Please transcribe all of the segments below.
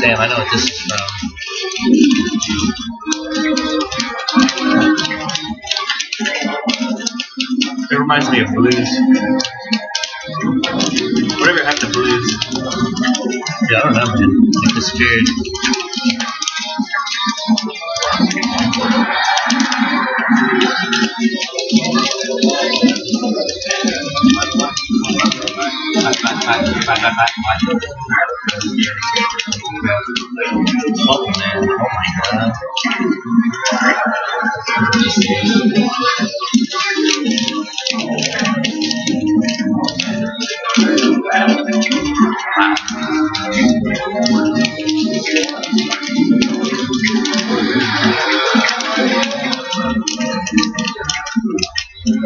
Damn, I know what this is from. It reminds me of blues. Whatever happened to blues? Yeah, I don't know, man. It disappeared. The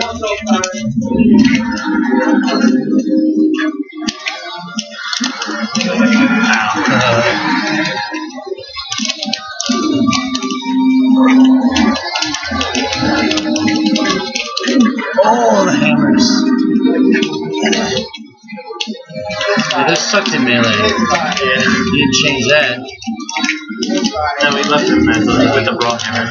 hammers. Yeah, those sucked in melee. Yeah. You didn't change that. No, we left mentally with the raw hammer.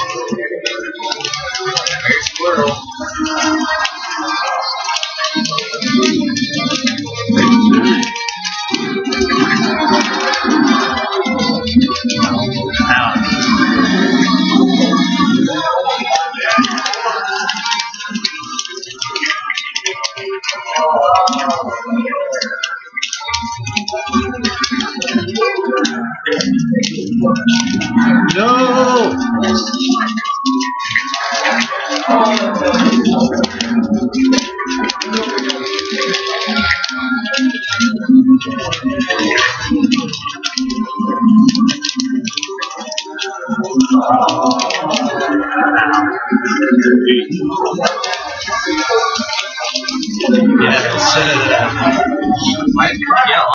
No! Yeah,